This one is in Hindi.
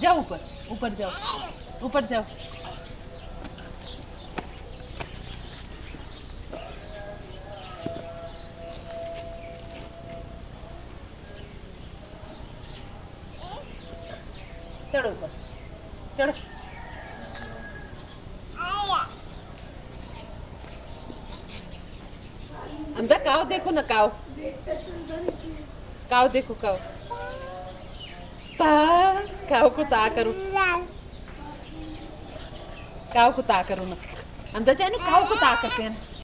जाओ ऊपर ऊपर जाओ ऊपर जाओ। चढ़ो ऊपर, चढ़ो। अंदर काव देखो ना काव काव देखो ता carro tá caro tácaro. tá caro o. Anda já no carro com o tácaro,